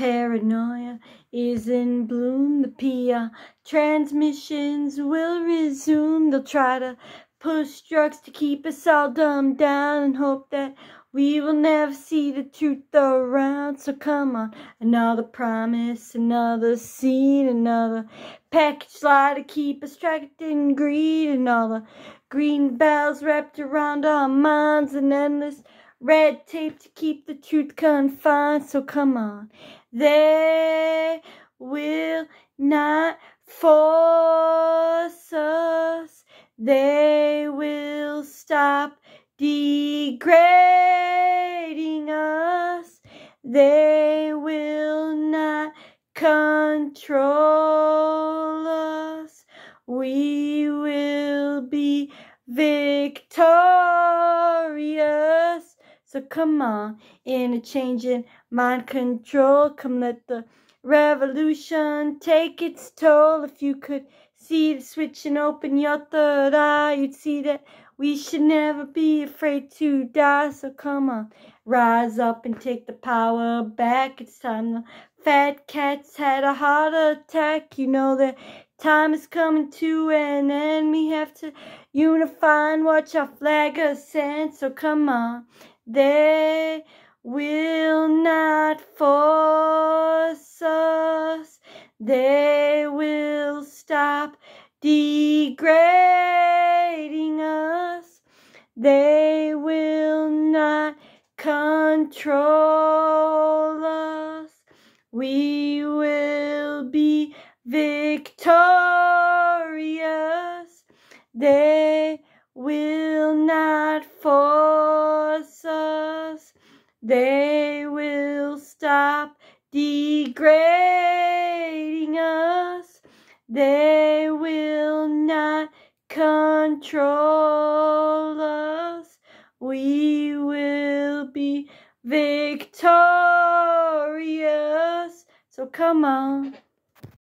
Paranoia is in bloom. The PR transmissions will resume. They'll try to push drugs to keep us all dumbed down and hope that we will never see the truth around. So come on, another promise, another scene, another package lie to keep us trapped in greed, and all the green bells wrapped around our minds, and endless red tape to keep the truth confined. So come on, they will not force us. They will stop degrading us. They will not control us. We will be victorious. So come on, in a changing mind control, come let the revolution take its toll. If you could see the switch and open your third eye, you'd see that we should never be afraid to die. So come on, rise up and take the power back. It's time the fat cats had a heart attack. You know that time is coming to an end. We have to unify and watch our flag ascend. So come on. They will not force us. They will stop degrading us. They will not control us. We will be victorious. They will not us. They will stop degrading us. They will not control us. We will be victorious. So come on.